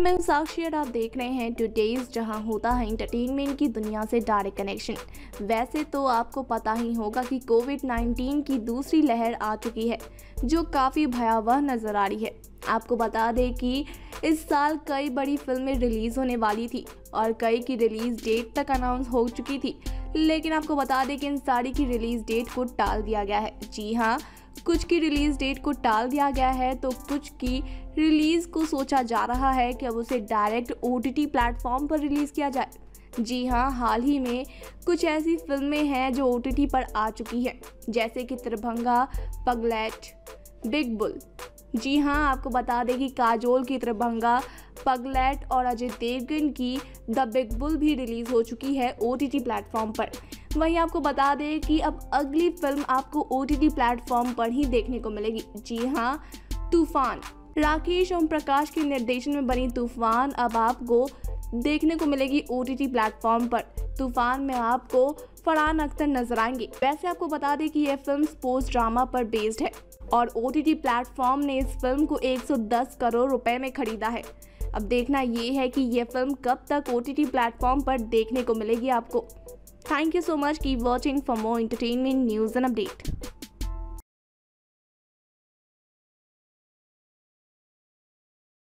मैं साक्षी और आप देख रहे हैं टुडेज जहाँ होता है इंटरटेनमेंट की दुनिया से डायरेक्ट कनेक्शन वैसे तो आपको पता ही होगा कि कोविड 19 की दूसरी लहर आ चुकी है, जो काफ़ी भयावह नज़र आ रही है। आपको बता दें कि इस साल कई बड़ी फ़िल्में रिलीज़ होने वाली थी और कई की रिलीज़ डेट तक अनाउंस हो चुकी थी। लेकिन आपको बता दें कि इन सारी की रिलीज़ डेट को टाल दिया गया है। जी हाँ कुछ की रिलीज़ डेट को टाल दिया गया है तो कुछ की रिलीज़ को सोचा जा रहा है कि अब उसे डायरेक्ट ओ टी प्लेटफॉर्म पर रिलीज़ किया जाए। जी हाँ हाल ही में कुछ ऐसी फ़िल्में हैं जो ओटीटी पर आ चुकी हैं, जैसे कि त्रिभंगा, पगलेट, बिग बुल। जी हाँ आपको बता दें कि काजोल की त्रिभंगा पगलेट और अजय देवगन की द बिग बुल भी रिलीज़ हो चुकी है ओ टी टी प्लेटफॉर्म पर। वहीं आपको बता दें कि अब अगली फ़िल्म आपको ओ टी प्लेटफॉर्म पर ही देखने को मिलेगी। जी हाँ तूफ़ान। राकेश ओम प्रकाश के निर्देशन में बनी तूफ़ान, अब आपको देखने को मिलेगी ओ टी प्लेटफॉर्म पर। तूफ़ान में आपको फरहान अख्तर नज़र आएँगे। वैसे आपको बता दें कि यह फ़िल्म स्पोर्ट्स ड्रामा पर बेस्ड है और ओ टी प्लेटफॉर्म ने इस फ़िल्म को 110 करोड़ रुपए में खरीदा है। अब देखना ये है कि यह फ़िल्म कब तक ओ टी प्लेटफॉर्म पर देखने को मिलेगी आपको। Thank you so much keep watching for more entertainment news and update